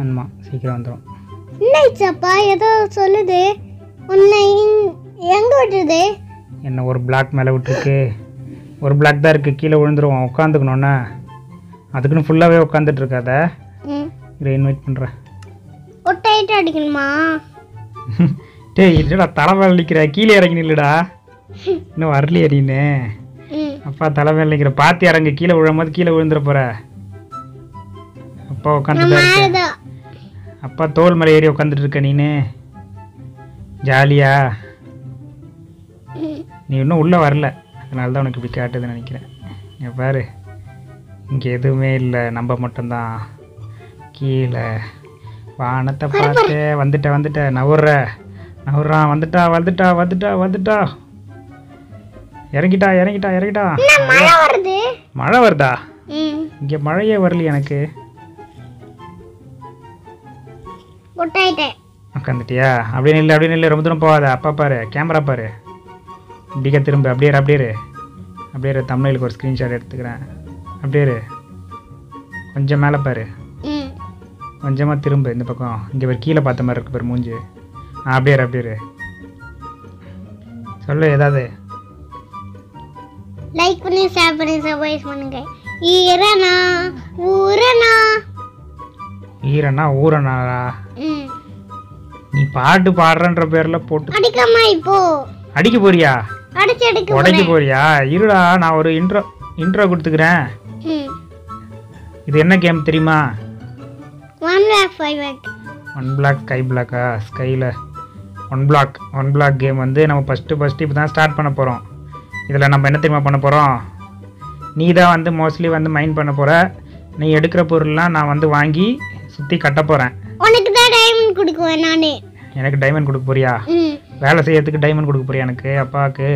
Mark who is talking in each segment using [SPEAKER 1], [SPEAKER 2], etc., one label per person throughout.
[SPEAKER 1] ஆமாம் சீக்கிரம் வந்துடும்
[SPEAKER 2] என்னாச்சுப்பா ஏதோ சொல்லுது. உன்னை எங்க விட்டுது?
[SPEAKER 1] என்ன ஒரு பிளாக் மேலே விட்டுருக்கு. ஒரு பிளாக் தான் இருக்குது கீழே விழுந்துருவோம் உட்காந்துக்கணுண்ணா அதுக்குன்னு ஃபுல்லாகவே உட்காந்துட்டு இருக்காத இதை இன்வைட் பண்ணுறேன்
[SPEAKER 2] ஒட்டாயிட்டு அடிக்கணுமா?
[SPEAKER 1] டேய் இல்லைடா தலை மேலே நிற்கிற கீழே இறங்கி நில்லுடா. இன்னும் வரலையே நீனு. அப்பா தலை மேலே நிற்கிற பார்த்து இறங்கு. கீழே விழும்போது கீழே விழுந்துட போற. அப்பா உட்காந்து அப்பா தோல் மேலே ஏறி உட்காந்துட்டு இருக்க நீனு. ஜாலியா. நீ இன்னும் உள்ளே வரல. அதனால தான் உனக்கு இப்படி காட்டுதுன்னு நினைக்கிறேன். இங்க பாரு. இங்கே எதுவுமே இல்லை. நம்ம மட்டும்தான். கீழே. வானத்தை பார்த்து வந்துட்ட வந்துட்ட. நவுற நவுறான் வந்துட்டா வந்துட்டா வந்துட்டா வந்துட்டா. இறங்கிட்டா இறங்கிட்டா இறங்கிட்டா.
[SPEAKER 2] மழை வருது?
[SPEAKER 1] இங்கே மழையே வரலையே எனக்கு. உட்காந்துட்டியா அப்படியே நில்லு அப்படியே நில்லு ரொம்ப தூரம் போகாத. அப்பா பாரு கேமரா பாரு. இப்படிக்கா திரும்ப அப்படியே அப்படியே. அப்படியே thumbnail-க்கு ஒரு ஸ்க்ரீன்ஷாட் எடுத்துக்கிறேன். அப்படியே. கொஞ்சம் மேலே பாரு. கொஞ்சமாக திரும்ப இந்த பக்கம். இங்கே ஒரு கீழே பார்த்த மாதிரி இருக்கு பாரு மூஞ்சி. ஆ அப்படியே அப்படியே. சொல்லு ஏதாவது.
[SPEAKER 2] லைக் பண்ணி ஷேர் பண்ணி சர்ப்ரைஸ் பண்ணுங்க. ஈரனா ஊரனா
[SPEAKER 1] ஈரனா ஊரனாடா
[SPEAKER 2] ம்.
[SPEAKER 1] நீ பாட்டு பாடுறன்ற பேரில் போட்டு
[SPEAKER 2] அடிக்காம இப்போ?
[SPEAKER 1] அடிக்க போறியா?
[SPEAKER 2] அடிச்சு அடிக்க
[SPEAKER 1] உடைக்க போறியா? இருடா நான் ஒரு இன்ட்ரோ இன்ட்ரோ கொடுத்துக்கிறேன். இது என்ன கேம் தெரியுமா?
[SPEAKER 2] One lake five
[SPEAKER 1] one block sky பிளாக்கா ஸ்கையில் one block one block game வந்து நம்ம ஃபஸ்ட்டு ஃபஸ்ட்டு இப்போ தான் ஸ்டார்ட் பண்ண போகிறோம் இதில் நம்ம என்ன தெரியுமா பண்ண போகிறோம் நீ தான் வந்து மோஸ்ட்லி வந்து மைண்ட் பண்ண போகிற நீ எடுக்கிற பொருள்லாம் நான் வந்து வாங்கி சுற்றி கட்ட போகிறேன்
[SPEAKER 2] உனக்கு தான் டைமண்ட் கொடுக்குவேன் நானு.
[SPEAKER 1] எனக்கு டைமண்ட் கொடுக்க போறியா? வேலை செய்யறதுக்கு டைமண்ட் கொடுக்க போறியா எனக்கு அப்பாவுக்கு?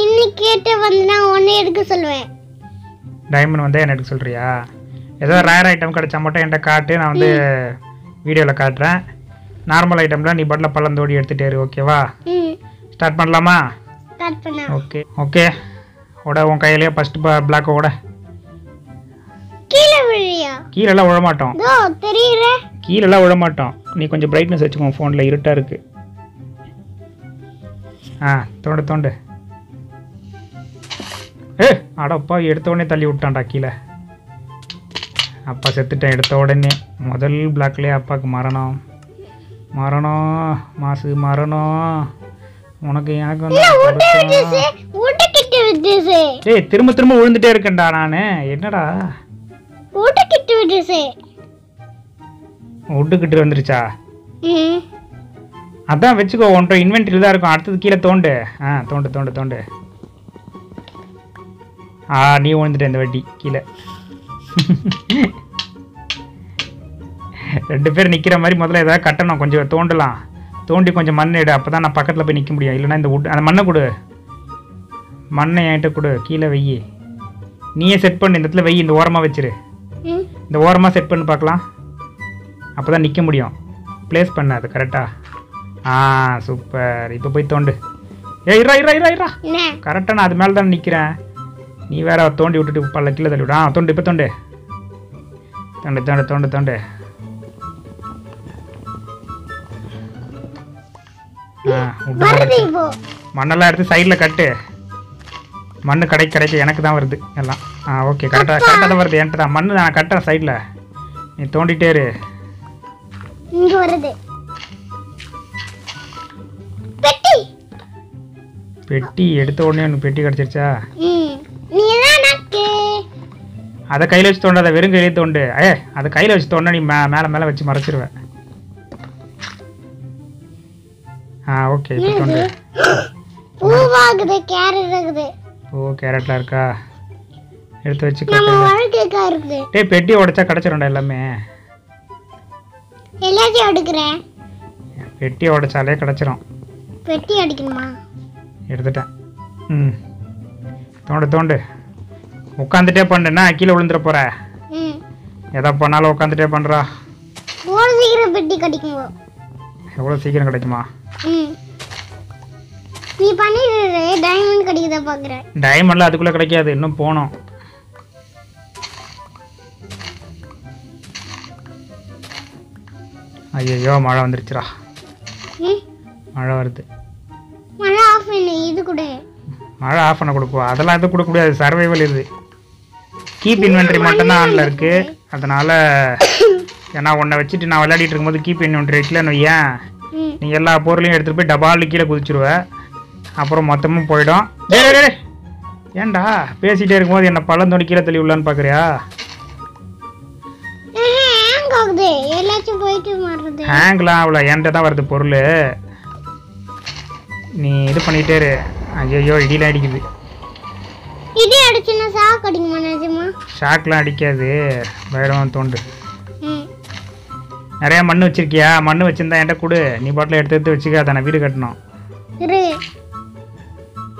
[SPEAKER 2] இன்னைக்கு கேட்டு வந்து நான் ஒன்று எடுக்க சொல்லுவேன்?
[SPEAKER 1] டைமண்ட் வந்து என்ன எடுக்க சொல்கிறியா ஏதோ ரேர் ஐட்டம் கிடைச்சா மட்டும் என்கிட்ட காட்டு நான் வந்து வீடியோவில் காட்டுறேன். நார்மல் ஐட்டம்லாம் நீ பாட்டில் பள்ளந்தோடி எடுத்துகிட்டே இரு ஓகேவா ஸ்டார்ட் பண்ணலாமா? ஓகே ஓகே உட உன் கையிலேயே ஃபஸ்ட்டு பிளாக்கை உட
[SPEAKER 2] கீழே
[SPEAKER 1] கீழெல்லாம் விழ மாட்டோம்
[SPEAKER 2] இதோ தெரியுற?
[SPEAKER 1] கீழெல்லாம் விழ மாட்டோம் நீ கொஞ்சம் பிரைட்னஸ் வச்சுக்கோ ஃபோனில் இருட்டாக இருக்கு. ஆ தோண்டு தோண்டு. ஏ அடப்பா எடுத்த உடனே தள்ளி விட்டான்டா கீழே. அப்பா செத்துட்டேன் எடுத்த உடனே. முதல் பிளாக்லேயே அப்பாவுக்கு மரணம். மரணம் மாசு மரணம். உனக்கு எனக்கு வந்து ஏய் திரும்ப திரும்ப விழுந்துட்டே இருக்கேன்டா நான். என்னடா?
[SPEAKER 2] விட்டுக்கிட்டு விட்டுச்சு
[SPEAKER 1] விட்டுக்கிட்டு வந்துருச்சா? அதான் வச்சுக்கோ உன்ட்ட இன்வென்ட்ரியில் தான் இருக்கும். அடுத்தது கீழே தோண்டு. ஆ தோண்டு தோண்டு தோண்டு. ஆ நீ விழுந்துட்ட இந்த வட்டி கீழே. ரெண்டு பேர் நிற்கிற மாதிரி முதல்ல ஏதாவது கட்டணும். கொஞ்சம் தோண்டலாம். தோண்டி கொஞ்சம் மண் எடு. அப்போ தான் நான் பக்கத்தில் போய் நிற்க முடியும். இல்லைன்னா இந்த உட் அந்த மண்ணை கொடு. மண்ணை என்கிட்ட கொடு. கீழே வெயி. நீயே செட் பண்ணு. இந்த இடத்துல வெயி. இந்த ஓரமாக வச்சிரு. இந்த ஓரமாக செட் பண்ணி பார்க்கலாம். அப்போ தான் நிற்க முடியும். ப்ளேஸ் பண்ண அது கரெக்டாக ஆ சூப்பர் இப்போ போய் தோண்டு. ஏ இரா இரா இரா இரா கரெக்டாக நான் அது மேலே தான் நிற்கிறேன் நீ வேற தோண்டி விட்டுட்டு பல்ல கீழே தள்ளி விடு தோண்டு இப்போ தோண்டு. தோண்டு தோண்டு தோண்டு தோண்டு. மண்ணெல்லாம் எடுத்து சைடில் கட்டு. மண்ணு கிடைக்க கிடைக்க எனக்கு தான் வருது எல்லாம். ஆ ஓகே கரெக்டாக கரெக்டாக தான் வருது. என்கிட்ட தான். மண்ணு நான் கட்டுறேன் சைடில் நீ தோண்டிட்டே இரு.
[SPEAKER 2] இங்க வருது. பெட்டி!
[SPEAKER 1] பெட்டி எடுத்த உடனே எனக்கு பெட்டி கிடச்சிருச்சா? அதை கையில் வச்சு தோண்டாத வெறும் கையிலே தோண்டு. ஏ அதை கையில் வச்சு தோண்டா நீ மே மேலே மேலே வச்சு மறைச்சிருவேன் ஆ ஓகே இப்போ தோண்டு.
[SPEAKER 2] பூவாகுது கேரட் இருக்குது.
[SPEAKER 1] ஓ கேரட்லாம் இருக்கா? எடுத்து
[SPEAKER 2] இருக்குது
[SPEAKER 1] டேய் பெட்டி உடைச்சா கிடச்சிரும்டா எல்லாமே.
[SPEAKER 2] எல்லாத்தையும் எடுக்கிறேன்
[SPEAKER 1] பெட்டி உடைச்சாலே கிடச்சிரும்.
[SPEAKER 2] பெட்டி அடிக்கணுமா?
[SPEAKER 1] எடுத்துட்டேன். ம். தோண்டு தோண்டு. உட்காந்துட்டே பண்ணுன்னா கீழே விழுந்துட போற?
[SPEAKER 2] ம்.
[SPEAKER 1] எதை பண்ணாலும் உட்காந்துட்டே பண்ணுறா
[SPEAKER 2] ஒரு சீக்கிரம் பெட்டி கடிக்குங்க
[SPEAKER 1] எவ்வளோ சீக்கிரம் கிடைக்குமா?
[SPEAKER 2] ம். நீ பண்ணிடுற டைமண்ட் கிடைக்குதா பார்க்குறேன்
[SPEAKER 1] டைமண்ட்லாம் அதுக்குள்ளே கிடைக்காது. இன்னும் போகணும். ஐயோ மழை வந்துருச்சுடா. மழை வருது.
[SPEAKER 2] மழை ஆஃப் பண்ணு இது கூட.
[SPEAKER 1] மழை ஆஃப் பண்ண கொடுப்போம். அதெல்லாம் எதுவும் கொடுக்க முடியாது. சர்வைவல் இது. கீப் இன்வென்ட்ரி மட்டும்தான் ஆனில் இருக்குது அதனால் ஏன்னா உன்னை வச்சுட்டு நான் விளையாடிட்டு இருக்கும்போது கீப் இன்வென்ட்ரி வைக்கலன்னு
[SPEAKER 2] ம்.
[SPEAKER 1] நீ எல்லா பொருளையும் எடுத்துகிட்டு போய் டபால் கீழே குதிச்சிருவ. அப்புறம் மொத்தமும் போயிடும். ஏன்டா? பேசிகிட்டே இருக்கும்போது என்ன தோண்டி கீழே தள்ளி விடலான்னு பார்க்குறியா
[SPEAKER 2] ஹேங் ஆகுது எல்லாச்சும் போயிட்டு மாறுது.
[SPEAKER 1] ஹேங்லாம் அவ்வளோ என்கிட்ட தான் வருது பொருள். நீ இது பண்ணிகிட்டே இரு. ஐயோ இடியெலாம் அடிக்குது.
[SPEAKER 2] இடி அடிச்சுன்னா சாக்கு அடிக்குமா நிஜமா?
[SPEAKER 1] ஷாக்லாம் அடிக்காது. பயிரம் தோண்டு. நிறைய மண் வச்சிருக்கியா? மண் வச்சிருந்தா என்கிட்ட கொடு. நீ பாட்டில் எடுத்து எடுத்து வச்சுக்க அதை நான் வீடு கட்டணும்.
[SPEAKER 2] இரு.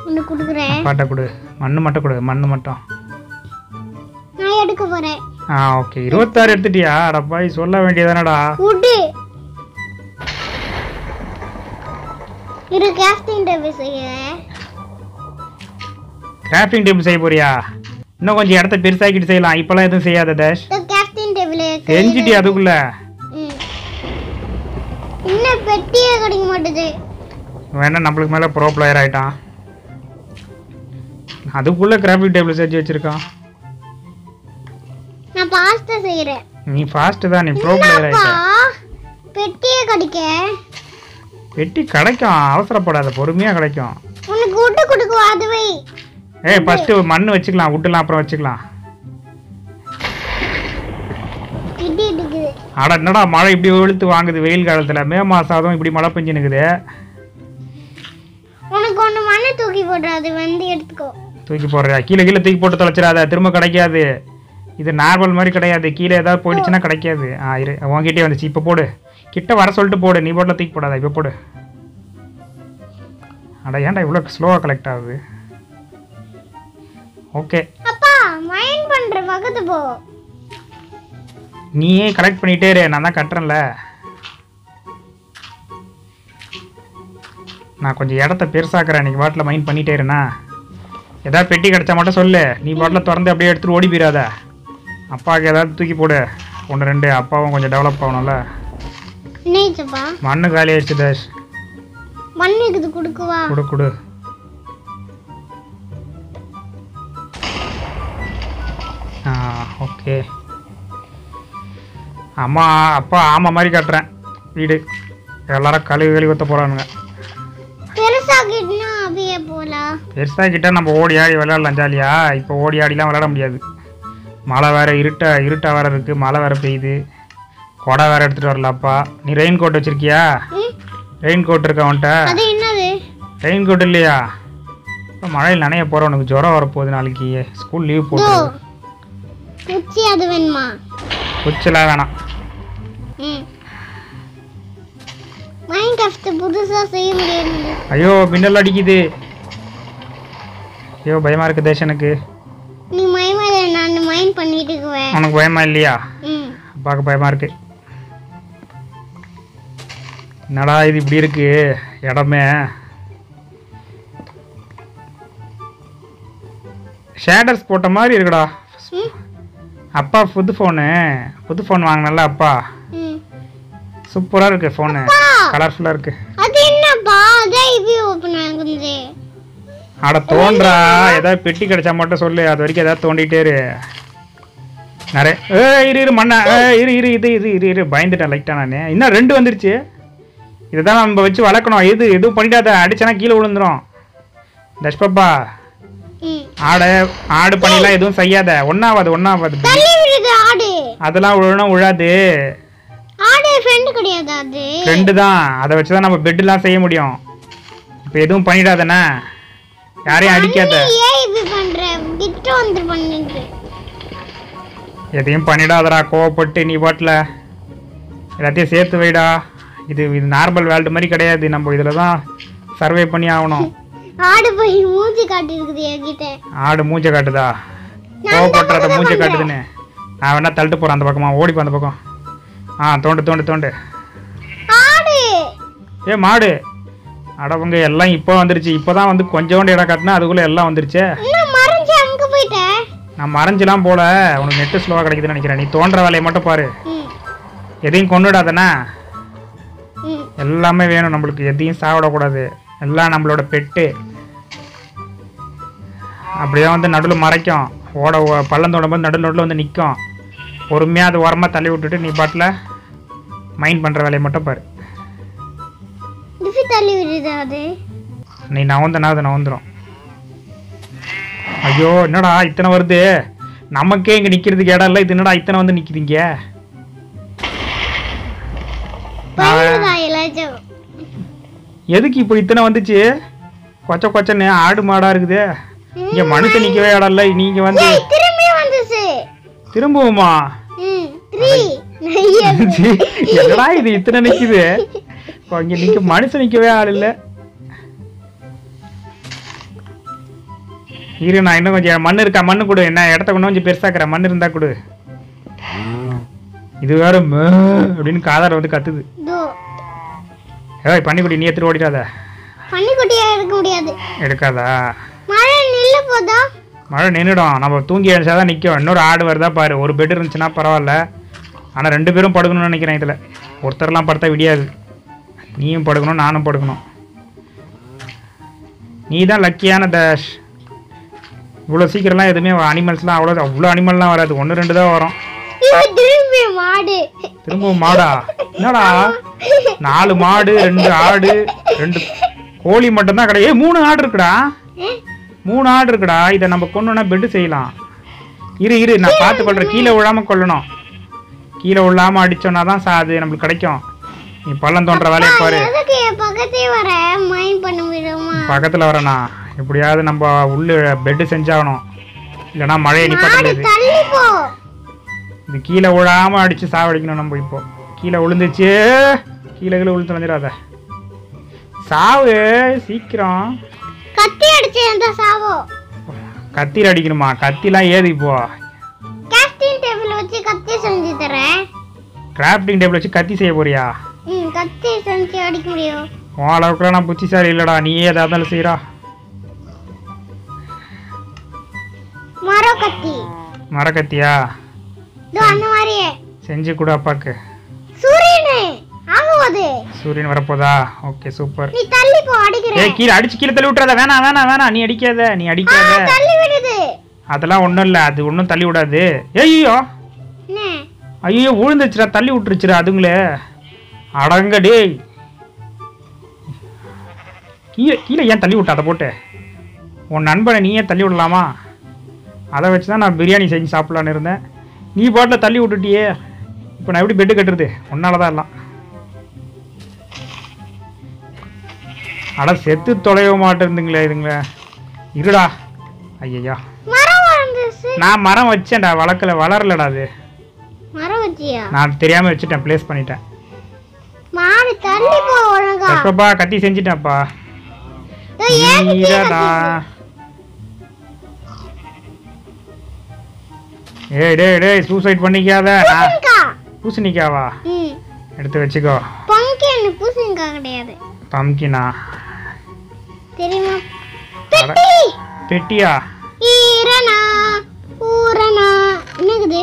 [SPEAKER 2] ஒன்று கொடுக்குறேன்.
[SPEAKER 1] பாட்டை கொடு. மண் மட்டும் கொடு. மண் மட்டும்.
[SPEAKER 2] நான் எடுக்க போறேன்.
[SPEAKER 1] ஆ ஓகே இருபத்தாறு எடுத்துட்டியா? அடப்பாய் சொல்ல வேண்டியதானடா.
[SPEAKER 2] விடு இரு கேஸ்டிங் டேபிள் செய்ய.
[SPEAKER 1] கிராஃப்டிங் டேபிள் செய்ய போறியா? இன்னும் கொஞ்சம் இடத்த பெருசாக்கிட்டு செய்யலாம். இப்போலாம் எதுவும் செய்யாத டேஷ்.
[SPEAKER 2] கேஸ்டிங் டேபிள்
[SPEAKER 1] செஞ்சுட்டி அதுக்குள்ள?
[SPEAKER 2] இன்னும் பெட்டியே கிடைக்க மாட்டுது.
[SPEAKER 1] வேணா நம்மளுக்கு மேலே ப்ரோ பிளேயர் ஆயிட்டான். அதுக்குள்ள கிராஃப்டிங் டேபிள் செஞ்சு வச்சிருக்கான்.
[SPEAKER 2] நான் பாஸ்தா செய்யறேன்
[SPEAKER 1] நீ ஃபாஸ்ட்டு தான் நீ ப்ரோ பிளேயர் ஆயிட்ட.
[SPEAKER 2] பெட்டியே கிடைக்க.
[SPEAKER 1] வெட்டி கிடைக்கும் அவசரப்படாத பொறுமையாக கிடைக்கும்.
[SPEAKER 2] உனக்கு விட்டு கொடுக்குவா அதுவை
[SPEAKER 1] ஏய் ஃபஸ்ட்டு மண் வச்சுக்கலாம் விட்டுலாம் அப்புறம் வச்சுக்கலாம். அட என்னடா மழை இப்படி வெளுத்து வாங்குது வெயில் காலத்தில். மே மாதம் அதுவும் இப்படி மழை பெஞ்சுனுக்குது
[SPEAKER 2] உனக்கு ஒன்று மண்ணை தூக்கி போடுற அது வந்து எடுத்துக்கோ.
[SPEAKER 1] தூக்கி போடுறியா? கீழே கீழே தூக்கி போட்டு தொலைச்சிடாத திரும்ப கிடைக்காது. இது நார்மல் மாதிரி கிடையாது. கீழே ஏதாவது போயிடுச்சுன்னா கிடைக்காது. ஆ இரு. உன்கிட்டே வந்துச்சு. இப்போ போடு. கிட்ட வர சொல்லிட்டு போடு. நீ போட்டில் தூக்கி போடாத. இப்போ போடு. அட ஏன்டா இவ்வளோ ஸ்லோவாக கலெக்ட் ஆகுது? ஓகே நீயே கலெக்ட் பண்ணிட்டே இரு. நான் தான் கட்டுறேன்ல. நான் கொஞ்சம் இடத்த பெருசாக்குறேன். நீ பாட்டில் மைண்ட் பண்ணிட்டே இருண்ணா. ஏதாவது பெட்டி கிடைச்சா மட்டும் சொல்லு. நீ பாட்டில் திறந்து அப்படியே எடுத்துட்டு ஓடி போயிடாத. அப்பாவுக்கு ஏதாவது தூக்கி போடு. ஒன்று ரெண்டு அப்பாவும் கொஞ்சம் டெவலப் ஆகணும்ல. மண்ணு காலி ஆயிடுச்சு தேஷ்
[SPEAKER 2] மண்ணுக்கு இது கொடுக்குவா
[SPEAKER 1] கொடு கொடு. ஓகே. அம்மா அப்பா ஆமாம் மாதிரி கட்டுறேன். வீடு. எல்லாரும் கழுவி கழுவி ஊற்ற போகிறானுங்க பெருசாகிட்ட நம்ம ஓடி ஆடி விளையாடலாம் ஜாலியா. இப்போ ஓடி ஆடிலாம் விளையாட முடியாது. மழை வேற இருட்ட இருட்டா வேற இருக்கு மழை வேற பெய்யுது. கொடை வேற எடுத்துட்டு வரலாப்பா நீ ரெயின் கோட் வச்சிருக்கியா? ரெயின் கோட் இருக்கா உன்ட்ட
[SPEAKER 2] என்னது?
[SPEAKER 1] ரெயின் கோட் இல்லையா? இப்போ மழையில் நனைய போகிற உனக்கு ஜுரம் வரப்போகுது நாளைக்கு. ஸ்கூல் லீவ் போட்டு
[SPEAKER 2] குச்சி அது வேணுமா?
[SPEAKER 1] குச்சலாம் வேணாம். ஐயோ மின்னல் அடிக்குது. ஐயோ பயமா இருக்கு தேசனுக்கு
[SPEAKER 2] நீ மயமாத நான் மைண்ட் பண்ணிட்டு இருக்குவேன்
[SPEAKER 1] உனக்கு பயமா இல்லையா? பார்க்க பயமா இருக்கு. என்னடா இது இப்படி இருக்கு? இடமே. ஷேடர்ஸ் போட்ட மாதிரி இருக்குடா. அப்பா புது ஃபோனு புது ஃபோன் வாங்கினல அப்பா? சூப்பராக இருக்கு ஃபோனு! கலர்ஃபுல்லாக இருக்கு.
[SPEAKER 2] அது என்னப்பா? அதான் இப்படி ஓப்பன் ஆகுது.
[SPEAKER 1] அட தோன்றா. ஏதாவது பெட்டி கிடைச்சா மட்டும் சொல்லு. அது வரைக்கும் ஏதாவது தோண்டிட்டே இரு. நிறைய ஏ இரு இரு மண்ணா. ஏ இரு இரு இது இது இரு இரு. பயந்துட்டேன் லைட்டாக நான் இன்னும் ரெண்டு வந்துருச்சு. இதை தான் நம்ம வச்சு வளர்க்கணும். எது எதுவும் பண்ணிடாத. அடிச்சனா கீழே விழுந்துரும். தஷ்பப்பா. ஆடை ஆடு பண்ணிலாம் எதுவும் செய்யாத. ஒன்றாவது ஒன்றாவது
[SPEAKER 2] தள்ளி விடுது ஆடு.
[SPEAKER 1] அதெல்லாம் விழணும் விழாது
[SPEAKER 2] ஆடு ஃப்ரெண்டு கிடையாது அது.
[SPEAKER 1] ரெண்டு தான். அதை வச்சு தான் நம்ம பெட்டுலாம் செய்ய முடியும். இப்போ எதுவும் பண்ணிடாதண்ணா. யாரையும் அடிக்காத. எதையும் பண்ணிடாதடா கோவப்பட்டு நீ பாட்டில். எல்லாத்தையும் சேர்த்து வைடா. இது இது நார்மல் வேர்ல்டு மாதிரி கிடையாது. நம்ம இதில் தான் சர்வே பண்ணி ஆகணும்.
[SPEAKER 2] ஆடு போய் மூஞ்சி காட்டி இருக்குது என்கிட்ட.
[SPEAKER 1] ஆடு மூஞ்ச காட்டுதா?
[SPEAKER 2] தான்
[SPEAKER 1] மூஞ்ச. காட்டுதுன்னு. நான் வேணா தள்ளிட்டு போகிறேன் அந்த பக்கமா. ஓடி போ அந்த பக்கம். ஆ தோண்டு தோண்டு தோண்டு.
[SPEAKER 2] ஆடு!
[SPEAKER 1] ஏ மாடு. அடவங்க எல்லாம் இப்போ வந்துருச்சு. இப்போ தான் வந்து கொஞ்சோண்டு இடம் காட்டினா அதுக்குள்ளே எல்லாம் வந்துருச்சே
[SPEAKER 2] இன்னும் மறைஞ்சு அங்க போயிட்டேன்
[SPEAKER 1] நான் மறைஞ்செல்லாம் போல. உனக்கு நெட்டு ஸ்லோவாக கிடைக்குதுன்னு நினைக்கிறேன். நீ தோன்ற வேலையை மட்டும் பாரு. எதையும் கொண்டுடாதண்ணா? எல்லாமே வேணும் நம்மளுக்கு. எதையும் சாப்பிடக்கூடாது எல்லாம் நம்மளோட பெட்டு. அப்படியே வந்து நடுவில் மறைக்கும். ஓட பள்ளம் தோண்டும் நடுவில் நடுவில் வந்து நிற்கும் பொறுமையாக அது உரமாக தள்ளி விட்டுட்டு நீ பாட்டில் மைண்ட் பண்ணுற வேலையை மட்டும் பாரு.
[SPEAKER 2] தள்ளி விடுதா அது?
[SPEAKER 1] நீ நவந்தனா அது நவந்துடும் ஐயோ என்னடா இத்தனை வருது? நமக்கே இங்கே நிற்கிறதுக்கு இடம் இல்லை. இது என்னடா இத்தனை வந்து நிற்கிறீங்க எதுக்கு இப்போ இத்தனை வந்துச்சு? கொச்ச கொச்சன்னு ஆடு மாடா இருக்குது. இங்க மனுஷன் நிக்கவே இடம் இல்லை. நீங்க வந்து திரும்பவுமா? என்னடா இது இத்தனை நிக்குது? இங்க நிக்க மனுஷன் நிக்கவே ஆள் இல்ல. இரு நான் இன்னும் கொஞ்சம் மண் இருக்கா? மண்ணு கொடு. என்ன இடத்த கொண்டு கொஞ்சம் பெருசாக்குறேன் மண் இருந்தா கொடு. இது வேற அப்படின்னு காதார வந்து கத்துது. ஏய் பண்ணிக்குடி நீ எடுத்துட்டு ஓடிடாத.
[SPEAKER 2] பன்னிக்குட்டியா இருக்க முடியாது.
[SPEAKER 1] எடுக்காதா?
[SPEAKER 2] மழை நில்ல போதா?
[SPEAKER 1] மழை நின்றுடும் நம்ம தூங்கி எழுந்தாதான் நிற்கும் இன்னொரு ஆடு வருதா பாரு. ஒரு பெட் இருந்துச்சுன்னா பரவாயில்ல. ஆனால் ரெண்டு பேரும் படுக்கணும்னு நினைக்கிறேன் இதில். ஒருத்தர்லாம் படுத்தா விடியாது. நீயும் படுக்கணும் நானும் படுக்கணும். நீ தான் லக்கியான டேஷ் இவ்வளோ சீக்கிரம்லாம் எதுவுமே அனிமல்ஸ்லாம் அவ்வளோ அவ்வளோ அனிமல்லாம் வராது. ஒன்று ரெண்டு தான் வரும். திரும்பவும் மாடா? என்னடா? நாலு மாடு ரெண்டு ஆடு ரெண்டு கோழி மட்டும்தான் கிடையாது மூணு ஆடு இருக்குடா. மூணு ஆடு இருக்குடா. இதை நம்ம கொண்டுனா பெட்டு செய்யலாம். இரு இரு. நான் பார்த்து கொள்றேன் கீழே விழாம கொள்ளணும் கீழே விழாம அடிச்சோன்னா தான் சா அது நம்மளுக்கு கிடைக்கும். நீ பள்ளம் தோன்ற வேலையை பாரு. பக்கத்தில் வரேண்ணா எப்படியாவது நம்ம உள்ள பெட்டு செஞ்சாகணும். இல்லைன்னா மழையை
[SPEAKER 2] போ.
[SPEAKER 1] இது கீழே விழாம அடிச்சு சாவடிக்கணும் நம்ம இப்போ. கீழே விழுந்துச்சு. கீழே கீழே விழுந்து வந்துடாத சாவு சீக்கிரம்.
[SPEAKER 2] கத்தி அடிச்சு எந்த சாவோ?
[SPEAKER 1] கத்தியில் அடிக்கணுமா? கத்திலாம் ஏது இப்போ?
[SPEAKER 2] கேஸ்டிங் டேபிள் வச்சு கத்தி செஞ்சு தரேன்.
[SPEAKER 1] கிராஃப்டிங் டேபிள் வச்சு கத்தி செய்ய போறியா?
[SPEAKER 2] ம் கத்தி செஞ்சு அடிக்க முடியும்.
[SPEAKER 1] உன் அளவுக்குலாம் நான் புத்திசாலி இல்லைடா. நீயே இருந்தாலும் செய்கிறா
[SPEAKER 2] மரம் கத்தி
[SPEAKER 1] மரக்கத்தியா?
[SPEAKER 2] இதோ அந்த மாதிரியே
[SPEAKER 1] செஞ்சு கொடு அப்பாக்கு.
[SPEAKER 2] சூரியனு ஆகுவது?
[SPEAKER 1] சூரியன் வரப்போதா? Okay super.
[SPEAKER 2] நீ தள்ளி போ அடிக்கிறேன்.
[SPEAKER 1] ஏய் கீழே அடிச்சு கீழே தள்ளி விட்றாத வேணாம் வேணாம் வேணாம் நீ அடிக்காத நீ அடிக்காத.
[SPEAKER 2] தள்ளி விடுது.
[SPEAKER 1] அதெல்லாம் ஒன்றும் இல்லை அது ஒன்றும் தள்ளி விடாது. ஐயோ. ஐயோ விழுந்துச்சுடா தள்ளி விட்டுருச்சுடா அதுங்களே. அடங்க டேய். கீழே கீழே ஏன் தள்ளி விட்ட அதை போட்டு? உன் நண்பனை நீயே தள்ளி விடலாமா? அதை வச்சு தான் நான் பிரியாணி செஞ்சு சாப்பிட்லான்னு இருந்தேன். நீ பாட்டில் தள்ளி விட்டுட்டியே. இப்போ நான் எப்படி பெட்டு கட்டுறது? உன்னால தான் எல்லாம். அட செத்து தொலைவ மாட்டேருந்துங்களே இதுங்களே. இருடா.
[SPEAKER 2] வளர்ந்துச்சு
[SPEAKER 1] நான் மரம் வச்சேன்டா வளர்க்கல வளரலடா அது. நான் தெரியாமல் வச்சுட்டேன் ப்ளேஸ் பண்ணிட்டேன். கத்தி செஞ்சிட்டேன்ப்பா.
[SPEAKER 2] இதோ
[SPEAKER 1] ஏய் டேய் டேய் சூசைட் பண்ணிக்காத. பூசணிக்காவா? எடுத்து வச்சுக்கோ.
[SPEAKER 2] பங்கன் பூசணிக்காய் கிடையாது.
[SPEAKER 1] பம்கினா
[SPEAKER 2] தெரியுமா. பெட்டி.
[SPEAKER 1] பெட்டியா?
[SPEAKER 2] ஈரனா ஊரனா என்னக்குது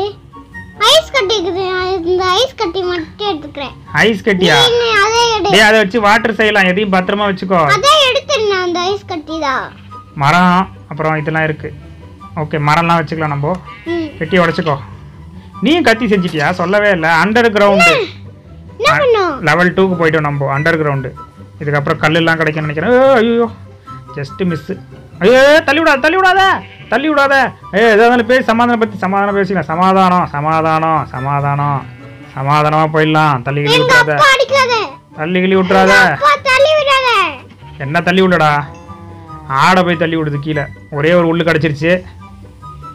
[SPEAKER 2] ஐஸ் கட்டி இருக்குது. இந்த ஐஸ் கட்டி மட்டும் எடுத்துக்கிறேன்.
[SPEAKER 1] ஐஸ் கட்டியா?
[SPEAKER 2] நீ அதே எடு.
[SPEAKER 1] டேய் அதை வச்சு வாட்டர் செய்யலாம். எதையும் பத்திரமா வச்சுக்கோ.
[SPEAKER 2] அதே எடுத்துருந்தேன் அந்த ஐஸ் கட்டி தான்.
[SPEAKER 1] மரம் அப்புறம் இதெல்லாம் இருக்கு. ஓகே மரம்லாம் வச்சுக்கலாம் நம்ம. பெட்டியை உடச்சிக்கோ. நீயும் கத்தி செஞ்சிட்டியா? சொல்லவே இல்லை. அண்டர் கிரவுண்டு லெவல் டூக்கு போயிட்டோம் நம்ம. அண்டர் கிரவுண்டு இதுக்கப்புறம் கல்லெல்லாம் கிடைக்கும்னு நினைக்கிறேன். ஐயோ. ஜஸ்ட் மிஸ்ஸு ஐயோ தள்ளி விடாத தள்ளி விடாத. தள்ளி விடாத. ஏ எதாவது பேசி சமாதானம் பற்றி சமாதானம் பேசிக்கலாம். சமாதானம் சமாதானம் சமாதானம். சமாதானமாக போயிடலாம். தள்ளி கிளி
[SPEAKER 2] எங்க
[SPEAKER 1] விட்டுறாத.
[SPEAKER 2] அப்பா அடிக்காத.
[SPEAKER 1] தள்ளி கிளி விட்டுறாத.
[SPEAKER 2] அப்பா தள்ளி விடாத.
[SPEAKER 1] என்ன தள்ளி விடடா? ஆடை போய் தள்ளி விடுது கீழே. ஒரே ஒரு உள்ளு கிடச்சிருச்சு.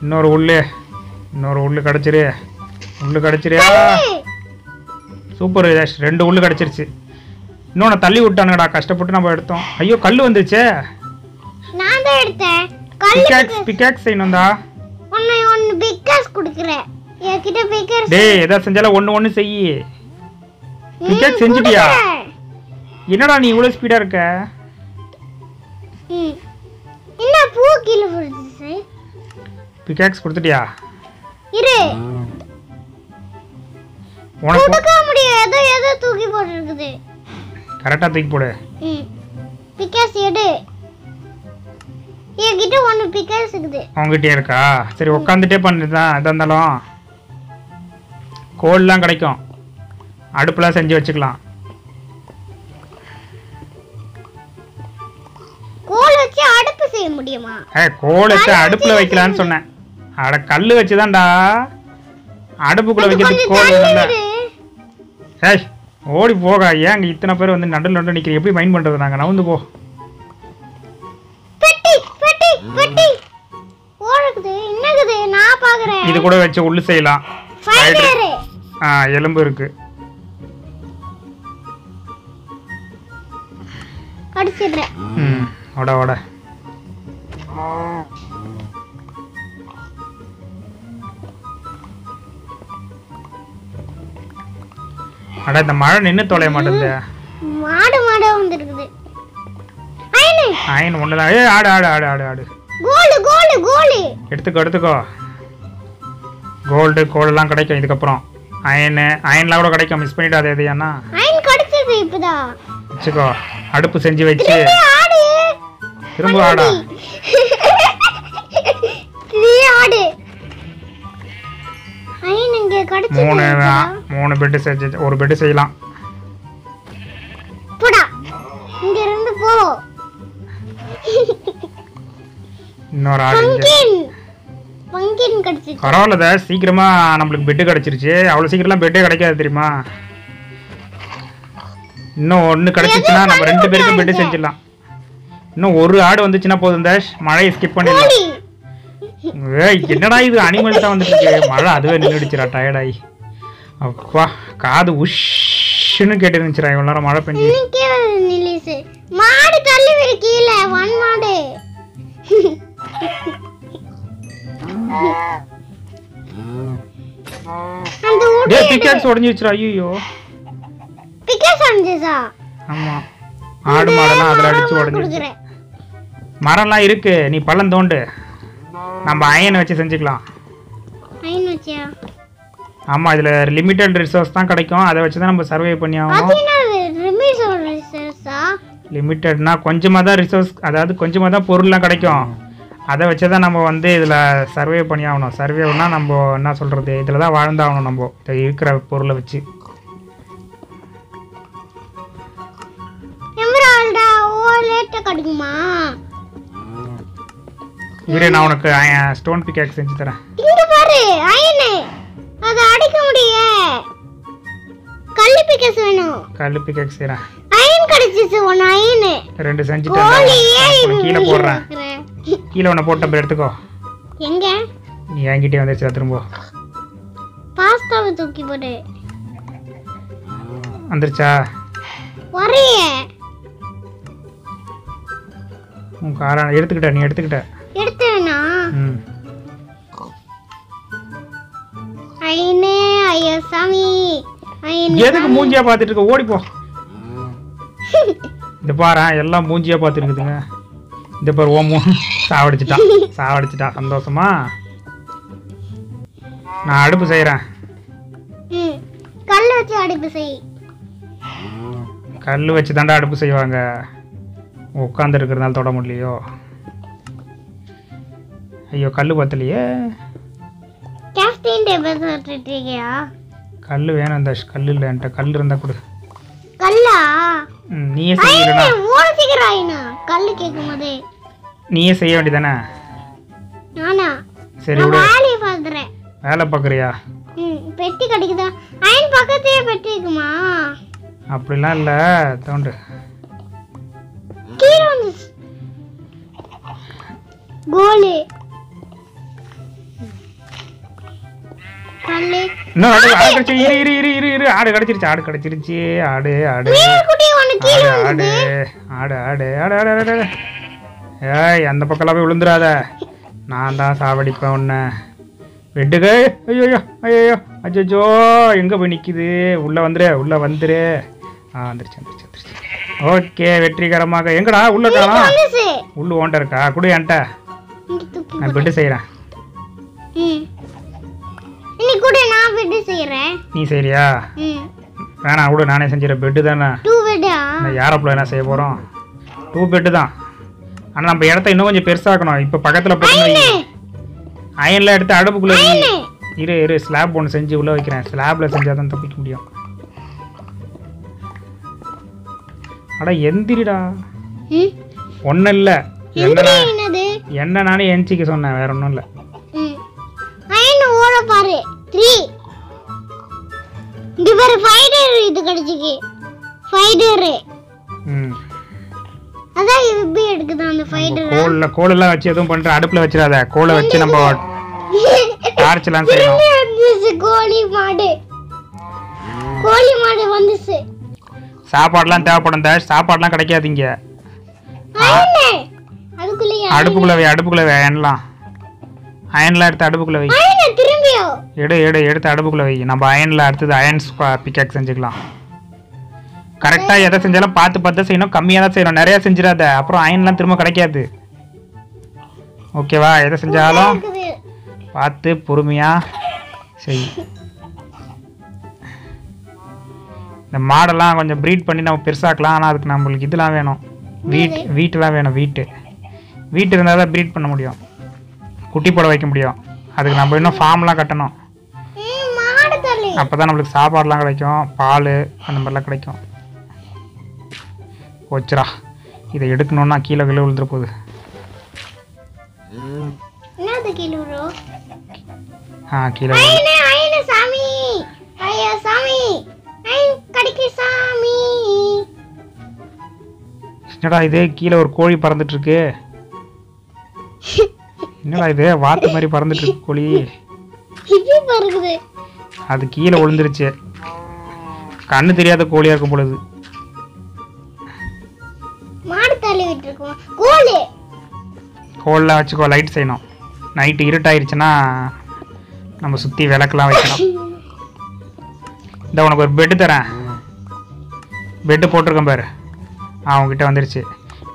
[SPEAKER 1] இன்னொரு உள்ளு. இன்னொரு உள்ளு கிடச்சிரு. உள்ளு கிடச்சிரு. சூப்பர் யஷ் ரெண்டு உள்ளு கிடச்சிருச்சு. இன்னொன்று தள்ளி விட்டானுங்கடா. கஷ்டப்பட்டு நம்ம எடுத்தோம். ஐயோ கல் வந்துருச்சே.
[SPEAKER 2] நான் தான் எடுத்தேன்.
[SPEAKER 1] பிக்காக்ஸ் பிக்காக்ஸ் செய்யணும்டா
[SPEAKER 2] ஒன்னு ஒன்னு பிக்கர்ஸ் குடுக்குறேன். என்கிட்ட பிக்கர்ஸ்
[SPEAKER 1] டேய் எதாவது செஞ்சாலும் ஒன்று ஒன்று செய் பிக்காக்ஸ் செஞ்சுட்டியா? என்னடா நீ இவ்வளோ ஸ்பீடாக இருக்க?
[SPEAKER 2] என்ன பூ கீழே விழுந்துச்சு?
[SPEAKER 1] பிக்காக்ஸ் கொடுத்துட்டியா?
[SPEAKER 2] இரு.
[SPEAKER 1] உனக்கு
[SPEAKER 2] கொடுக்க முடியும். ஏதோ ஏதோ தூக்கி போட்டுருக்குது.
[SPEAKER 1] கரெக்டாக தூக்கி போடு.
[SPEAKER 2] ம். பிக்காஸ் எடு. என்கிட்ட ஒன்று பிக்காஸ் இருக்குது.
[SPEAKER 1] உங்ககிட்டயே இருக்கா? சரி உட்காந்துட்டே பண்ணுதான் எதாக இருந்தாலும் கோல்லாம் கிடைக்கும். அடுப்புலாம் செஞ்சு வச்சுக்கலாம்.
[SPEAKER 2] கோல் வச்சு அடுப்பு செய்ய முடியுமா?
[SPEAKER 1] ஏ கோல் வச்சு அடுப்பில் வைக்கலான்னு சொன்னேன். அட கல் வச்சுதான்டா. அடுப்புக்குள்ளே வைக்கிறதுக்கு கோல் வேணும்ல. ஏய் ஓடி போக. ஏன் இங்கே இத்தனை பேர் வந்து நடுவில் நடுவில் நிற்கிற எப்படி மைண்ட் பண்ணுறது நாங்கள் நவுந்து போ. இது கூட வச்சு உள்ளு செய்யலாம். ஆ எலும்பு இருக்கு.
[SPEAKER 2] கடிச்சிடுறேன்
[SPEAKER 1] ம் ஓட ஓட. அட இந்த மழை நின்று தொலைய மாட்டேங்குது.
[SPEAKER 2] மாடு மாடு வந்துருக்குது.
[SPEAKER 1] அயன். ஒன்று தான் ஏ ஆடு ஆடு ஆடு ஆடு ஆடு.
[SPEAKER 2] கோலு கோலு கோலு.
[SPEAKER 1] எடுத்துக்கோ எடுத்துக்கோ. கோல்டு கோல்டெல்லாம் கிடைக்கும் இதுக்கப்புறம். அயனு அயன்லாம் கூட கிடைக்கும். மிஸ் பண்ணிடாது எதையாண்ணா
[SPEAKER 2] ஐன் கடிச்சது இப்பதான்
[SPEAKER 1] வச்சுக்கோ. அடுப்பு செஞ்சு வச்சு.
[SPEAKER 2] திரும்பி ஆடு
[SPEAKER 1] ஆடா. மூணு. மூணு பெட்டு செஞ்சு ஒரு பெட்டு செய்யலாம்.
[SPEAKER 2] போடா. இங்க இருந்து போ.
[SPEAKER 1] இன்னொரு ஆடு பரவாயில்லத சீக்கிரமா நம்மளுக்கு பெட்டு கிடைச்சிருச்சு. அவ்வளோ சீக்கிரம்லாம் பெட்டே கிடைக்காது தெரியுமா? இன்னும் ஒன்று கிடைச்சிச்சுன்னா நம்ம ரெண்டு பேருக்கும் பெட்டு செஞ்சிடலாம். இன்னும் ஒரு ஆடு வந்துச்சுன்னா போதும் தேஷ். மழையை ஸ்கிப் பண்ணிடலாம். என்னடா இது? அனிமல் தான் வந்துட்டு மழை அதுவே நின்றுடுச்சுடா டயர்டாகி அப்பா காது உஷ்ன்னு கேட்டு இருந்துச்சுடா இவ்வளோ நேரம் மழை பெஞ்சு.
[SPEAKER 2] மாடு தள்ளி விடு கீழே ஒன் மாடு. அந்த
[SPEAKER 1] டே
[SPEAKER 2] ஊட்டி
[SPEAKER 1] பிக்காக்ஸ் உடஞ்சிருச்சுடா ஐயோ ஆமாம் ஆடு மாடெல்லாம் அதில் அடிச்சு உடஞ்சிருச்சு மரம்லாம் இருக்கு நீ பள்ளம் தோண்டு. நம்ம அயனை வச்சு செஞ்சுக்கலாம். ஆமாம் இதில் லிமிட்டட் ரிசோர்ஸ் தான் கிடைக்கும். அதை வச்சு தான் நம்ம சர்வே பண்ணி ஆகணும். லிமிட்டட்னா கொஞ்சமாக தான் ரிசோர்ஸ் அதாவது கொஞ்சமாக தான் பொருள்லாம் கிடைக்கும். அதை வச்சு தான் நம்ம வந்து இதில் சர்வே பண்ணி ஆகணும். சர்வேனா நம்ம என்ன சொல்கிறது இதில் தான் வாழ்ந்தாகணும் நம்ம. இதை இருக்கிற பொருளை வச்சு.
[SPEAKER 2] கிடைக்குமா?
[SPEAKER 1] இரு நான் உனக்கு ஸ்டோன் பிக்காக் செஞ்சு தரேன்.
[SPEAKER 2] இங்க பாரு அயனு. அதை அடிக்க முடிய. கல்லு பிக்கஸ் வேணும்.
[SPEAKER 1] கல் பிக்காக் செய்கிறேன்
[SPEAKER 2] அயன் கிடைச்சிச்சு ஒன்னு அயனு.
[SPEAKER 1] ரெண்டு செஞ்சுட்டு
[SPEAKER 2] ஏன்
[SPEAKER 1] கீழே போடுறேன்? கீழே ஒன்று போட்ட அப்புறம் எடுத்துக்கோ.
[SPEAKER 2] எங்க?
[SPEAKER 1] நீ என்கிட்டே வந்துருச்சா திரும்ப.
[SPEAKER 2] பாஸ்தாவை தூக்கி போடு.
[SPEAKER 1] வந்துருச்சா?
[SPEAKER 2] வரைய.
[SPEAKER 1] உன் காரம் எடுத்துக்கிட்ட நீ எடுத்துக்கிட்ட.
[SPEAKER 2] எடுத்தேனா
[SPEAKER 1] ம்.
[SPEAKER 2] அயனே ஐயோ சாமி.
[SPEAKER 1] எதுக்கு மூஞ்சியா பார்த்துட்டு இருக்க? ஓடி போ. இந்த பாரு எல்லாம் மூஞ்சியா பார்த்துருக்குதுங்க. இந்த பாரு ஓ மூ. சாவடிச்சிட்டா. சாவடிச்சிட்டா. சந்தோஷமா? நான் அடுப்பு செய்கிறேன்
[SPEAKER 2] ம். கல் வச்சு அடிப்பு செய்.
[SPEAKER 1] கல் வச்சு தாண்டா அடுப்பு செய்வாங்க. உட்காந்து இருக்கிறதுனால தொட முடியலையோ? ஐயோ கல் பத்தலையே.
[SPEAKER 2] கேப்டன் டேபிள் சாப்பிட்டுருக்கியா
[SPEAKER 1] கல் வேணும் இந்த கல் இல்லை என்கிட்ட. கல் இருந்தால் கொடு.
[SPEAKER 2] கல்லா?
[SPEAKER 1] நீயே செய்யலடா
[SPEAKER 2] ஓட சீக்கிரம் ஆயினா? கல்லு கேட்கும் போதே.
[SPEAKER 1] நீயே செய்ய வேண்டியதானே?
[SPEAKER 2] நானா?
[SPEAKER 1] சரி விடு.
[SPEAKER 2] வேலையை பார்க்குறேன்.
[SPEAKER 1] வேலை பார்க்குறியா?
[SPEAKER 2] ம் பெட்டி கிடைக்குதா? அயன் பக்கத்தையே பெட்டி இருக்குமா?
[SPEAKER 1] அப்படிலாம் இல்லை. தோண்டு.
[SPEAKER 2] கீழே வந்துச்சு கோலு
[SPEAKER 1] இன்னும் ஆடு. ஆடு கிடச்சி இரு இரு இரு இரு இரு. ஆடு கிடச்சிருச்சு ஆடு கிடச்சிருச்சு. ஆடு ஆடு. ஆடு ஆடு. ஆடு ஆடு ஆடு ஆடு ஆடு ஏய் அந்த பக்கம்லாம் போய் விழுந்துடாத. நான் தான் சாவடிப்பேன் உன்னை. வெட்டுக ஐயோ ஐயோ அச்சோ எங்கே போய் நிற்கிது உள்ளே வந்துரு உள்ளே வந்துரு. ஆ வந்துருச்சு வந்துருச்சு வந்துருச்சு. ஓகே வெற்றிகரமாக. எங்கடா? உள்ள காணோம் உள்ளு ஓண்ட இருக்கா? குடு என்கிட்ட நான் பெட்டு செய்கிறேன்
[SPEAKER 2] இன்னைக்கு கூட நான் பெட்டி செய்கிறேன்
[SPEAKER 1] நீ செய்றியா? வேணாம் விடு நானே செஞ்சிடறேன். பெட்டு தானே?
[SPEAKER 2] டூ பெட்டா
[SPEAKER 1] இந்த ஏரோப்ளேன் என்ன செய்ய போகிறோம் டூ பெட்டு தான். ஆனால் நம்ம இடத்த இன்னும் கொஞ்சம் பெருசாக்கணும். இப்போ பக்கத்தில் போட்டு அயன்லாம் எடுத்து அடுப்புக்குள்ளே. இரு. இரு ஸ்லாப் ஒன்று செஞ்சு உள்ளே வைக்கிறேன். ஸ்லாப்பில் செஞ்சால் தான் தப்பிக்க முடியும். அட எந்திரிடா. ஒன்றும் இல்லை. என்ன நானே எந்திரிக்க சொன்னேன். வேற ஒன்றும் இல்லை.
[SPEAKER 2] பாரு. த்ரீ இங்க பாரு ஃபைடர் இது கிடைச்சிக்கு ஃபைடரு அதான் எப்படி எடுக்குது அந்த ஃபைடர்
[SPEAKER 1] கோலில் வச்சு எதுவும் பண்ணுற அடுப்பில் வச்சிடாத. கோலை வச்சு நம்ம டார்ச்லாம் செய்யணும்.
[SPEAKER 2] வந்துச்சு கோழி மாடு. கோழி மாடு வந்துச்சு.
[SPEAKER 1] சாப்பாடுலாம் தேவைப்படும் தேஷ் சாப்பாடுலாம் கிடைக்காது இங்க.
[SPEAKER 2] அயனே அதுக்குள்ளேயே
[SPEAKER 1] அடுப்புக்குள்ள வை அடுப்புக்குள்ள வை அயன்லாம் அயன்லாம் எடுத்து அடுப்புக்குள்ள வை. எடு எடு எடுத்து அடுப்புக்குள்ள வை. நம்ம அயன்ல அடுத்தது அயன்ஸ் பிக்கேக் செஞ்சுக்கலாம். கரெக்டாக எதை செஞ்சாலும் பார்த்து பார்த்து செய்யணும். கம்மியாக தான் செய்யணும். நிறைய செஞ்சிடாத. அப்புறம் அயன்லாம் திரும்ப கிடைக்காது. ஓகேவா எதை செஞ்சாலும் பார்த்து பொறுமையாக செய். இந்த மாடெல்லாம் கொஞ்சம் ப்ரீட் பண்ணி நம்ம பெருசாக்கலாம். ஆனால் அதுக்கு நம்மளுக்கு இதெல்லாம் வேணும். வீட் வீட்டெலாம் வேணும் வீட்டு. வீட்டு இருந்தால் தான் ப்ரீட் பண்ண முடியும். குட்டி போட வைக்க முடியும். அதுக்கு நம்ம இன்னும் ஃபார்ம்லாம் கட்டணும்.
[SPEAKER 2] ம், மாடு தள்ளி.
[SPEAKER 1] அப்போ தான் நம்மளுக்கு சாப்பாடுலாம் கிடைக்கும் பால் அந்த மாதிரிலாம் கிடைக்கும். போச்சுடா. இதை எடுக்கணுன்னா கீழே கீழே விழுந்துற போகுது. ஆ கீழே விழு.
[SPEAKER 2] அயனே அயனே சாமி. ஐயா சாமி. அயன் கடிக்கு சாமி.
[SPEAKER 1] என்னடா இது? கீழே ஒரு கோழி பறந்துட்டு இருக்கு. என்னடா இது? வாத்து மாதிரி பறந்துட்டு இருக்கு கோழி. அது கீழே விழுந்துருச்சு. கண்ணு தெரியாத கோழியா இருக்கும் பொழுது. கோலில் வச்சுக்கோ லைட் செய்யணும். நைட்டு இருட்டாயிருச்சுன்னா நம்ம சுற்றி விளக்கெல்லாம் வைக்கணும். இந்த உனக்கு ஒரு பெட்டு தரேன். பெட்டு போட்டிருக்கேன் பாரு. ஆ உங்ககிட்ட வந்துருச்சு.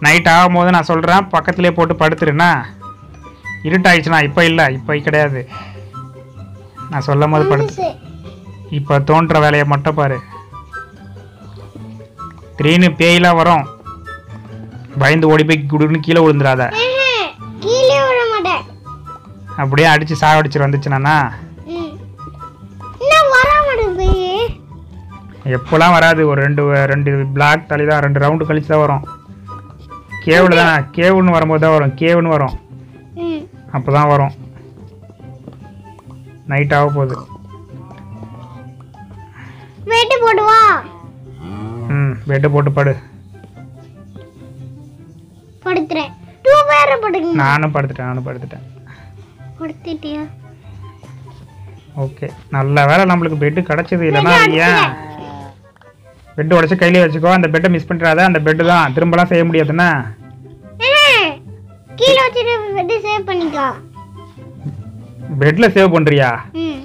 [SPEAKER 1] நைட் ஆகும்போது நான் சொல்கிறேன் பக்கத்துலேயே போட்டு படுத்துருன்னா இருட்டாயிடுச்சுன்னா இப்போ இல்லை இப்போ கிடையாது. நான் சொல்லும் போது படுத்து. இப்போ தோன்ற வேலையை மட்டும் பாரு. திடீர்னு பேயெல்லாம் வரும். பயந்து ஓடி போய் குடுன்னு கீழே விழுந்துடாத. அப்படியே அடிச்சு சாவடிச்சு வந்துச்சுனா எப்போலாம் வராது ஒரு ரெண்டு ரெண்டு பிளாக் தள்ளி தான் ரெண்டு ரவுண்டு கழிச்சு தான் வரும் கேவில் தான்? கேவுன்னு வரும்போது தான் வரும். கேவுன்னு வரும். அப்போ தான் வரும். நைட் ஆக போகுது.
[SPEAKER 2] வெட்டு போட்டு வா.
[SPEAKER 1] ம் பெட்டு போட்டு படு.
[SPEAKER 2] படுத்துறேன். டூ பேரை படுங்க.
[SPEAKER 1] நானும் படுத்துட்டேன் நானும் படுத்துட்டேன்.
[SPEAKER 2] படுத்துட்டியா?
[SPEAKER 1] ஓகே. நல்ல வேலை நம்மளுக்கு பெட்டு கிடச்சிது இல்லைன்னா ஏன் பெட்டு உடச்சி கையிலே வச்சுக்கோ. அந்த பெட்டை மிஸ் பண்ணிடாத. அந்த பெட்டு தான். திரும்பலாம் செய்ய முடியாதுன்னா
[SPEAKER 2] கீழே வச்சுட்டு வெட்டு சேவ் பண்ணிக்கோ
[SPEAKER 1] பெட்டில் சேவ் பண்ணுறியா
[SPEAKER 2] ம்.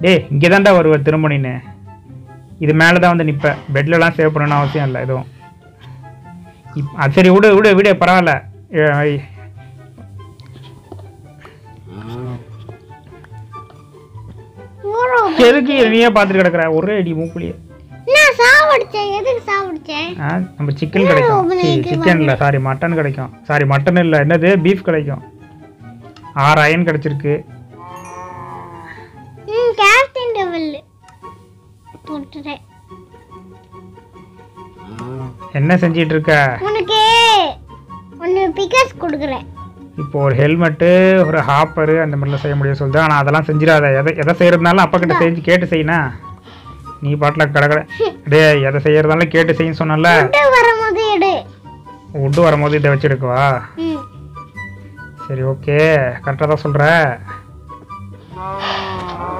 [SPEAKER 1] டேய் இங்கே தான்டா வருவ திரும்ப நீனு இது மேலே தான் வந்து நிற்ப பெட்லலாம் சேவ் பண்ணணும்னு அவசியம் இல்லை எதுவும். அது சரி விடு விடு விடு பரவாயில்ல. எதுக்கு நீயே பார்த்துட்டு கிடக்குற. ஒரே அடி மூக்குலியே.
[SPEAKER 2] நான் சாவடிச்சேன். எதுக்கு சாவடிச்சேன்?
[SPEAKER 1] நம்ம சிக்கன் கிடைக்கும். சிக்கன் இல்லை சாரி மட்டன் கிடைக்கும். சாரி மட்டன் இல்லை. என்னது? பீஃப் கிடைக்கும். ஆறு அயன் கிடைச்சிருக்கு.
[SPEAKER 2] ம் கேப்டன் டெவல் போட்டுறேன்
[SPEAKER 1] என்ன செஞ்சிட்டு இருக்க
[SPEAKER 2] உனக்கு ஒன்று பிக்கர்ஸ் கொடுக்குறேன்.
[SPEAKER 1] இப்போ ஒரு ஹெல்மெட்டு ஒரு ஹாப்பரு அந்த மாதிரிலாம் செய்ய முடியும் சொல்லுது ஆனால் அதெல்லாம் செஞ்சிடாத. எதை எதை செய்யறதுனாலும் அப்பா கிட்ட செஞ்சு கேட்டு செய்யினா நீ பாட்டில் கடற்கடை டேய் எதை செய்யறதாலும் கேட்டு செய்யன்னு சொன்னல உட்டு வரும்போது இதை வச்சு எடுக்கவா சரி ஓகே. கரெக்டாக தான் சொல்கிற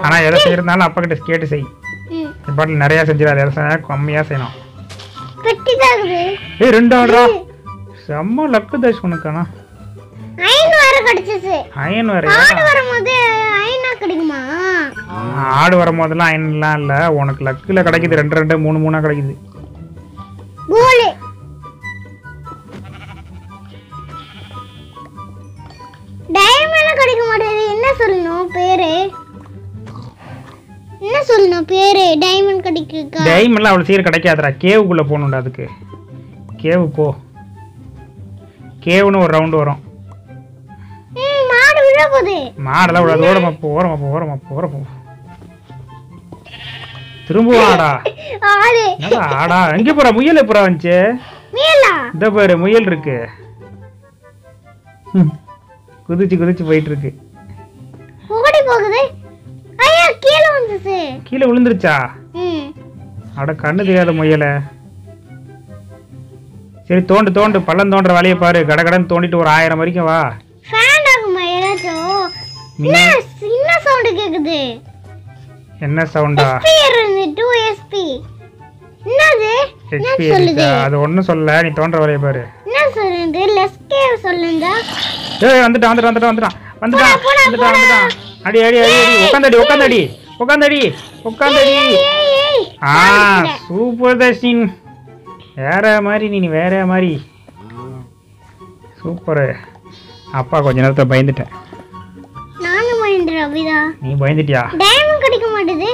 [SPEAKER 1] ஆனால் எதை செய்யறதுனாலும் அப்பா கிட்ட கேட்டு செய் நீ பாட்டில் நிறையா செஞ்சிடாத. எதை செஞ்சாலும் கம்மியாக செய்யணும். ஏய் ரெண்டு ஆடுறா. செம்ம லக்கு தாஷ் உனக்கானா
[SPEAKER 2] அயன் வேற கிடைச்சிச்சு.
[SPEAKER 1] அயன்
[SPEAKER 2] ஆடு வரும்போது அயனா கிடைக்குமா?
[SPEAKER 1] ஆடு வரும்போதெல்லாம் அயன்லாம் இல்லை. உனக்கு லக்கில் கிடைக்குது. ரெண்டு ரெண்டு மூணு மூணா கிடைக்குது.
[SPEAKER 2] கோலு டைமண்ட் கிடைக்க மாட்டேங்குது. என்ன சொல்லணும்? பேரு. என்ன சொல்லணும்? பேரு. டைமண்ட் கிடைக்க
[SPEAKER 1] டைமெல்லாம் அவ்வளோ சீக்கிரம் கிடைக்காதுடா. கேவுக்குள்ளே போகணும்டா அதுக்கு. கேவு போ. கேவுன்னு ஒரு ரவுண்டு வரும்.
[SPEAKER 2] விழ போகுது
[SPEAKER 1] மாடெல்லாம் விடாது ஓரமா போ ஓரமா போ ஓரமா போ ஓரமா போ. திரும்ப ஆடா.
[SPEAKER 2] ஆடு
[SPEAKER 1] ஆடா? எங்கே போறா? முயல் எப்படா வந்துச்சு?
[SPEAKER 2] மேலா
[SPEAKER 1] இந்த பாரு முயல் இருக்கு. குதிச்சு குதிச்சு போயிட்டு இருக்கு
[SPEAKER 2] ஓடி போகுது. ஐயா கீழே வந்துச்சு.
[SPEAKER 1] கீழே விழுந்துருச்சா? அட கண்ணு தெரியாத முயலை. சரி தோண்டு தோண்டு. பள்ளம் தோண்டுற வேலையை பாரு. கடகடன்னு தோண்டிட்டு ஒரு ஆயிரம் வரைக்கும் வா.
[SPEAKER 2] என்ன? சின்ன சவுண்ட் கேக்குது?
[SPEAKER 1] என்ன சவுண்டா?
[SPEAKER 2] டூ எஸ்பி என்னது? என்ன சொல்லுது?
[SPEAKER 1] அது ஒன்றும் சொல்ல நீ தோன்ற வேலையை பாரு.
[SPEAKER 2] என்ன சொல்லுது? லெஸ்கே சொல்லுங்க.
[SPEAKER 1] ஏய் வந்துட்டான் வந்துட்டான் வந்துட்டான் வந்துட்டான். வந்துட்டான் வந்துட்டான் அடி அடி அடி உட்காந்தடி உட்காந்தடி உட்காந்தடி உட்காந்தடி ஆ. சூப்பர் தர்ஷின். வேற மாதிரி நீ வேற மாதிரி. சூப்பர். அப்பா கொஞ்ச நேரத்தை பயந்துட்டேன்.
[SPEAKER 2] மைண்ட் அபிதா
[SPEAKER 1] நீ பயந்துட்டியா?
[SPEAKER 2] டைமண்ட் கிடைக்க மாட்டேது.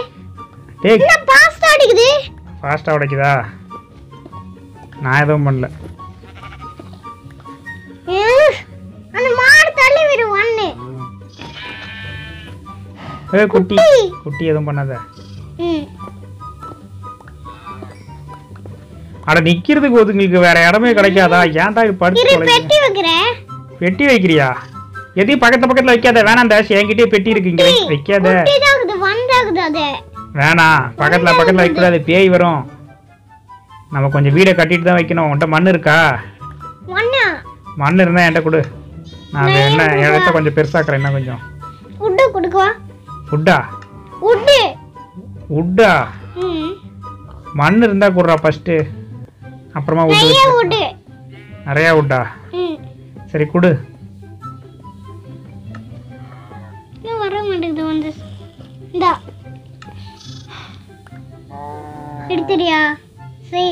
[SPEAKER 1] டேய்.
[SPEAKER 2] என்ன பாஸ்ட் அடிக்குது?
[SPEAKER 1] ஃபாஸ்ட்டாக உடைக்குதா? நான் எதுவும் பண்ணல.
[SPEAKER 2] ஏய், அந்த மாடு தள்ளி விடு ஒண்ணு
[SPEAKER 1] ஏ குட்டி. குட்டி. எதுவும் பண்ணாத. அட நிக்கிறதுக்கு ஒதுங்களுக்கு வேற இடமே கிடைக்காதா? ஏன்டா இது படுத்து
[SPEAKER 2] பெட்டி வைக்கிறேன்.
[SPEAKER 1] பெட்டி வைக்கிறியா? எதையும் பக்கத்து பக்கத்துல வைக்காத. வேணாம் தாஷ் என்கிட்டயே பெட்டி இருக்கு இங்க வைக்காத. வேணாம் பக்கத்துல பக்கத்துல வைக்கூடாது பேய் வரும். நம்ம கொஞ்சம் வீடை கட்டிட்டு தான் வைக்கணும். உன்கிட்ட மண் இருக்கா? மண் இருந்தா என்கிட்ட கொடு. நான் அது என்ன இடத்த கொஞ்சம் பெருசாக்குறேன் என்ன கொஞ்சம்.
[SPEAKER 2] கொடுக்கவா?
[SPEAKER 1] ஃபுட்டா?
[SPEAKER 2] உட்டு?
[SPEAKER 1] மண் இருந்தா கொடுறா ஃபர்ஸ்ட் அப்புறமா உட்டு
[SPEAKER 2] நிறைய. உட்டு.
[SPEAKER 1] சரி கொடு.
[SPEAKER 2] இந்தா. எடுத்துறியா? சரி.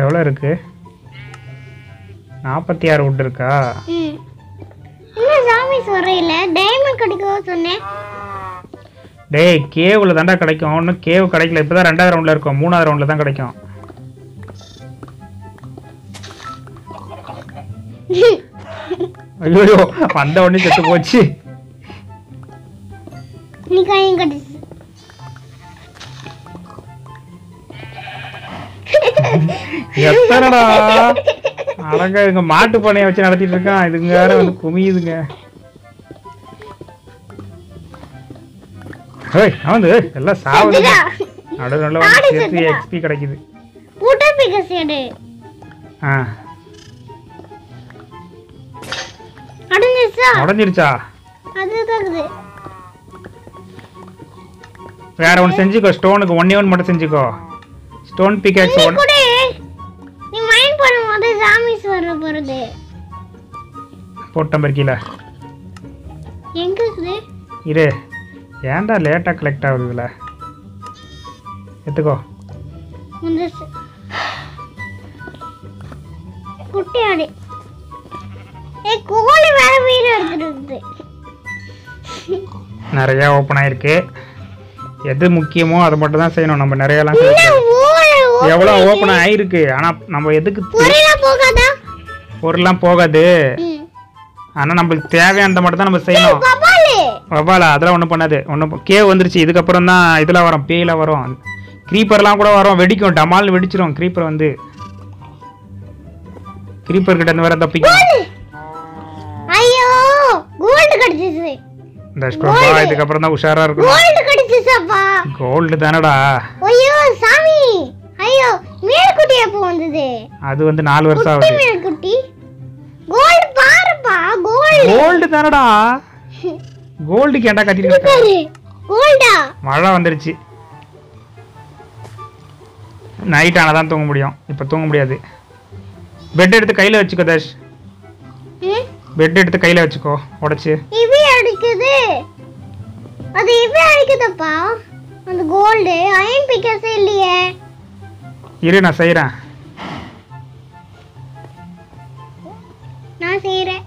[SPEAKER 1] எவ்வளோ இருக்கு? நாற்பத்தி ஆறு உட் இருக்கா?
[SPEAKER 2] ம். இன்னும் சாமிஸ் வரையில டைமண்ட் கிடைக்கவா சொன்னேன்.
[SPEAKER 1] டேய் கேவில் தாண்டா கிடைக்கும். ஒன்றும் கேவ் கிடைக்கல. இப்போ தான் ரெண்டாவது ரவுண்டில் இருக்கும். மூணாவது ரவுண்டில் தான் கிடைக்கும். ஐயோ வந்த உடனே செத்து போச்சு.
[SPEAKER 2] நீ கையும் கட்டிச்சு
[SPEAKER 1] எத்தனடா? அழகா இங்க மாட்டு பண்ணைய வச்சு நடத்திட்டு இருக்கான். இதுங்க வேற வந்து குமியுதுங்க. ஏய் அவந்து எல்லாம் சாவுது. நடு நல்ல வந்து சேர்த்து. எக்ஸ்பி கிடைக்குது.
[SPEAKER 2] புட்டு பிக்கஸ் எடு
[SPEAKER 1] ஆ.
[SPEAKER 2] அடைஞ்சிருச்சா?
[SPEAKER 1] உடஞ்சிருச்சா?
[SPEAKER 2] அதுதான் இது.
[SPEAKER 1] வேற ஒன்று செஞ்சுக்கோ ஸ்டோனுக்கு ஒன்னே ஒன்று மட்டும் செஞ்சுக்கோ. ஸ்டோன் பிகாக்ஸ் ஒன்
[SPEAKER 2] நீ மைண்ட் பண்ணும்போது சாமிஸ் வர போறது.
[SPEAKER 1] போட்டேன் பர்க்கில
[SPEAKER 2] எங்க இருக்குது?
[SPEAKER 1] இரு. ஏன்டா லேட்டாக கலெக்ட் ஆகுது இதில்? எடுத்துக்கோ.
[SPEAKER 2] வந்துருச்சு குட்டி ஆடு. ஏய் கோழி வேற வீடு எடுத்துட்டு இருக்குது
[SPEAKER 1] நிறையா ஓப்பன் ஆயிருக்கு. எது முக்கியமோ அதை மட்டும் தான் செய்யணும். நம்ம நிறையலாம் எவ்வளோ ஓப்பன் ஆயிருக்கு. ஆனால் நம்ம எதுக்கு பொருள்லாம் போகாது. ஆனால் நம்மளுக்கு தேவையானதை மட்டும் தான் நம்ம செய்யணும். வவ்வாலா அதெல்லாம் ஒன்றும் பண்ணாது. ஒன்றும் கேவ் வந்துருச்சு. இதுக்கப்புறம் தான் இதெல்லாம் வரும். பேயெல்லாம் வரும். க்ரீப்பர்லாம் கூட வரும். வெடிக்கும். டமால் வெடிச்சிரும். க்ரீப்பர் வந்து. க்ரீப்பர் கிட்ட இருந்து வேற தப்பிக்கும்.
[SPEAKER 2] ஐயோ கோல்டு கிடைச்சிச்சு.
[SPEAKER 1] இதுக்கப்புறம் தான் உஷாரா இருக்கணும்.
[SPEAKER 2] கோல்டு கிடைச்சிச்சப்பா
[SPEAKER 1] கோல்டு தானடா.
[SPEAKER 2] ஐயோ சாமி. ஐயோ மேல்குட்டி எப்போ வந்தது?
[SPEAKER 1] அது வந்து நாலு வருஷம்
[SPEAKER 2] குட்டி
[SPEAKER 1] ஆகுது.
[SPEAKER 2] மேல்குட்டி? கோல்டு பாருப்பா கோல்டு
[SPEAKER 1] கோல்டு தானடா. கோல்டுக்கு ஏன்டா கட்டிட்டு இருக்க?
[SPEAKER 2] கோல்டா
[SPEAKER 1] மழை வந்துருச்சு. நைட் ஆனால் தான் தூங்க முடியும். இப்போ தூங்க முடியாது. பெட் எடுத்து கையில் வச்சுக்கோ தர்ஷ். பெட் எடுத்து கையில் வச்சுக்கோ உடச்சி.
[SPEAKER 2] இவி அடிக்குது அது இவி அடிக்குதப்பா? அந்த கோல்டு அயன் பிக்கஸே இல்லையே.
[SPEAKER 1] இரு நான் செய்கிறேன்
[SPEAKER 2] நான் செய்யறேன்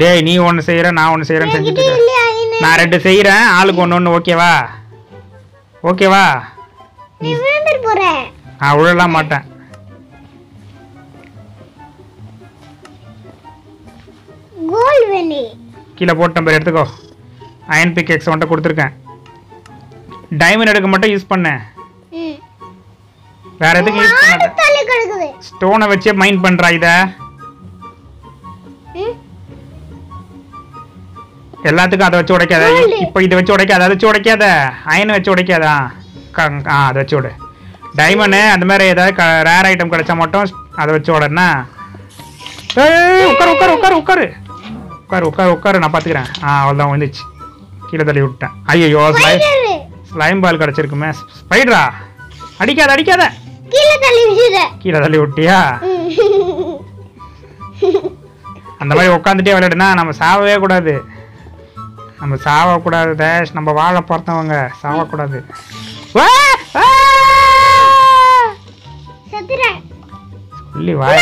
[SPEAKER 1] டேய் நீ ஒன்று செய்கிற நான் ஒன்று செய்கிறேன்னு செஞ்சுட்டு நான் ரெண்டு செய்கிறேன் ஆளுக்கு ஒன்று ஒன்று ஓகேவா ஓகேவா
[SPEAKER 2] நீ போற.
[SPEAKER 1] நான் விழலாம் மாட்டேன். கீழே போட்டு பேர் எடுத்துக்கோ. அயன் பிக் எக்ஸ் வந்துட்டு கொடுத்துருக்கேன். டைமண்ட் எடுக்க மட்டும் யூஸ் பண்ணேன் வேற எதுக்கும் யூஸ் பண்ணாத? ஸ்டோனை வச்சே மைண்ட் பண்றா இத. எல்லாத்துக்கும் அதை வச்சு உடைக்காத. இப்போ இதை வச்சு உடைக்காத அதை வச்சு உடைக்காத. அயனை வச்சு உடைக்காதா? க- ஆ அதை வச்சு விடு. டைமண்டு அந்த மாதிரி ஏதாவது ரேர் ஐட்டம் கிடைச்சா மட்டும் அதை வச்சு உடனே உட்காரு உட்காரு உட்காரு உட்காரு. உட்காரு உட்காரு உட்காரு நான் பார்த்துக்கிறேன் ஆ அவ்வளோதான் வந்துச்சு கீழே தள்ளி விட்டேன் ஐயோ ஸ்லைம் ஸ்லைம் பால் கிடச்சிருக்குமே. ஸ்பைடரா அடிக்காத அடிக்காத.
[SPEAKER 2] கீழே தள்ளி
[SPEAKER 1] கீழே தள்ளி விட்டியா? அந்த மாதிரி உட்காந்துட்டே விளையாடுனா நம்ம சாவவே கூடாது. நம்ம சாவக்கூடாது டேஷ் நம்ம வாழ பிறந்தவங்க சாவக்கூடாது. சொல்லி வாய